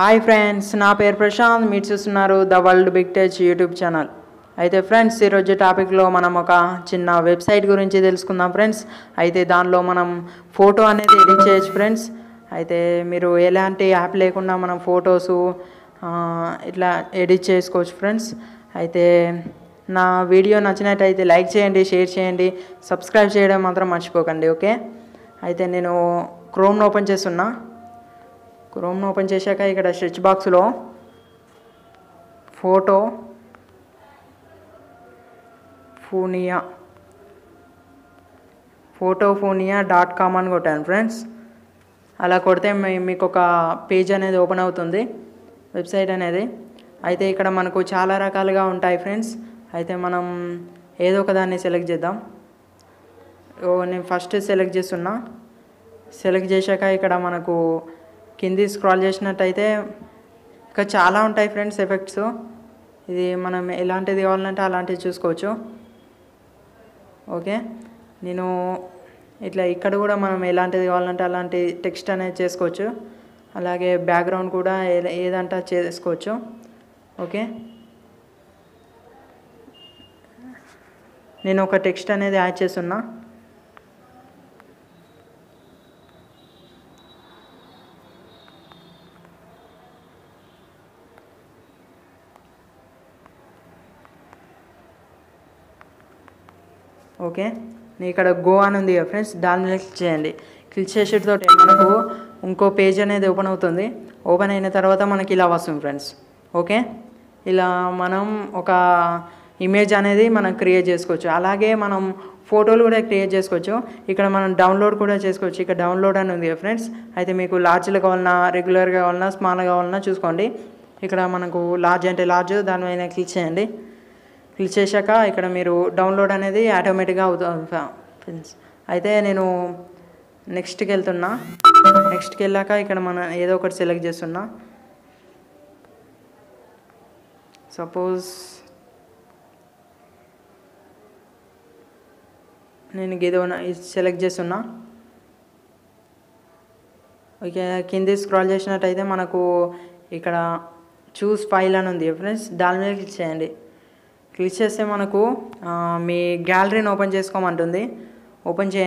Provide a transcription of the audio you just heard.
Hi friends నా పేరు ప్రశాంత్. మీరు చూస్తున్నారు the world big touch YouTube channel. అయితే ఫ్రెండ్స్ ఈరోజు టాపిక్లో మనం ఒక చిన్న వెబ్సైట్ గురించి తెలుసుకుందాం ఫ్రెండ్స్. అయితే దానిలో మనం ఫోటో అనేది ఎడిట్ చేయొచ్చు ఫ్రెండ్స్. అయితే మీరు ఎలాంటి యాప్ లేకుండా మనం ఫొటోసు ఇట్లా ఎడిట్ చేసుకోవచ్చు ఫ్రెండ్స్. అయితే నా వీడియో నచ్చినట్టయితే లైక్ చేయండి షేర్ చేయండి సబ్స్క్రైబ్ చేయడం మాత్రం మర్చిపోకండి ఓకే? అయితే నేను క్రోమ్ను ఓపెన్ చేస్తున్నా. క్రోమ్ను ఓపెన్ చేశాక ఇక్కడ స్విచ్ బాక్స్లో photo phonia. Photophonia dot com అని కొట్టాను ఫ్రెండ్స్. అలా కొడితే మీ- మీకు ఒక పేజ్ అనేది ఓపెన్ అవుతుంది వెబ్సైట్ అనేది. అయితే ఇక్కడ మనకు చాలా రకాలుగా ఉంటాయి ఫ్రెండ్స్. అయితే మనం ఏదో ఒక దాన్ని సెలెక్ట్ చేద్దాం. ఓ నేను ఫస్ట్ సెలెక్ట్ చేస్తున్నా. సెలెక్ట్ చేశాక ఇక్కడ మనకు కింది స్క్రాల్ చేసినట్టయితే ఇంకా చాలా ఉంటాయి ఫ్రెండ్స్ ఎఫెక్ట్స్. ఇది మనం ఎలాంటిది కావాలంటే అలాంటిది చూసుకోవచ్చు. ఓకే? నేను ఇట్లా ఇక్కడ కూడా మనం ఎలాంటిది కావాలంటే అలాంటి టెక్స్ట్ అనేది చేసుకోవచ్చు. అలాగే బ్యాక్గ్రౌండ్ కూడా ఏ- ఏదంటే చేసుకోవచ్చు. ఓకే? నేను ఒక టెక్స్ట్ అనేది యాడ్ చేస్తున్నా. ఓకే? ఇక్కడ గో అని ఉంది కదా ఫ్రెండ్స్ దాని మీద క్లిక్ చేయండి. క్లిక్ చేసేటితో మనకు ఇంకో పేజ్ అనేది ఓపెన్ అవుతుంది. ఓపెన్ అయిన తర్వాత మనకి ఇలా వస్తుంది ఫ్రెండ్స్. ఓకే? ఇలా మనం ఒక ఇమేజ్ అనేది మనం క్రియేట్ చేసుకోవచ్చు. అలాగే మనం ఫోటోలు కూడా క్రియేట్ చేసుకోవచ్చు. ఇక్కడ మనం డౌన్లోడ్ కూడా చేసుకోవచ్చు. ఇక్కడ డౌన్లోడ్ అని ఉంది కదా ఫ్రెండ్స్. అయితే మీకు లార్జ్లో కావాలన్నా రెగ్యులర్గా కావాలన్నా స్మాల్ కావాలన్నా చూసుకోండి. ఇక్కడ మనకు లార్జ్ అంటే లార్జ్ దాని మీద క్లిక్ చేయండి. క్లిక్ చేశాక ఇక్కడ మీరు డౌన్లోడ్ అనేది ఆటోమేటిక్గా అవుతుంది ఫ్రెండ్స్. అయితే నేను నెక్స్ట్కి వెళ్తున్నా నెక్స్ట్కి వెళ్ళాక ఇక్కడ మన ఏదో ఒకటి సెలెక్ట్ చేస్తున్నా. సపోజ్ నేను ఏదో సెలెక్ట్ చేస్తున్నా. ఓకే కింది స్క్రాల్ చేసినట్టయితే మనకు ఇక్కడ చూస్ ఫైల్ అని ఉంది. ఫ్రెండ్స్ దాని మీద క్లిక్ చేయండి. క్లిక్ చేస్తే మనకు ఆ, మీ గ్యాలరీని ఓపెన్ చేసుకోమంటుంది. ఓపెన్ చే